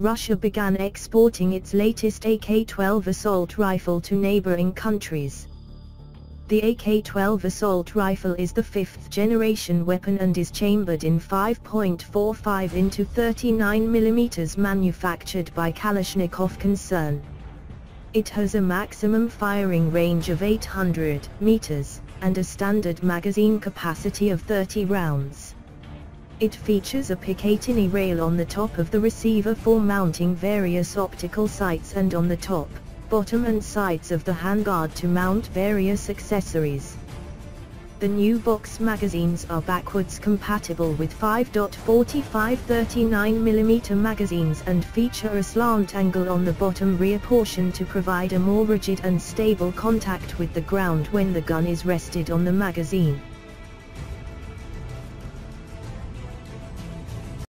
Russia began exporting its latest AK-12 assault rifle to neighboring countries. The AK-12 assault rifle is the fifth generation weapon and is chambered in 5.45 into 39 mm manufactured by Kalashnikov concern. It has a maximum firing range of 800 meters, and a standard magazine capacity of 30 rounds. It features a Picatinny rail on the top of the receiver for mounting various optical sights and on the top, bottom and sides of the handguard to mount various accessories. The new box magazines are backwards compatible with 5.45 39mm magazines and feature a slant angle on the bottom rear portion to provide a more rigid and stable contact with the ground when the gun is rested on the magazine.